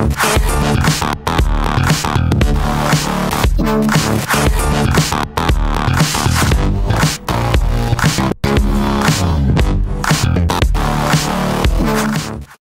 Yeah.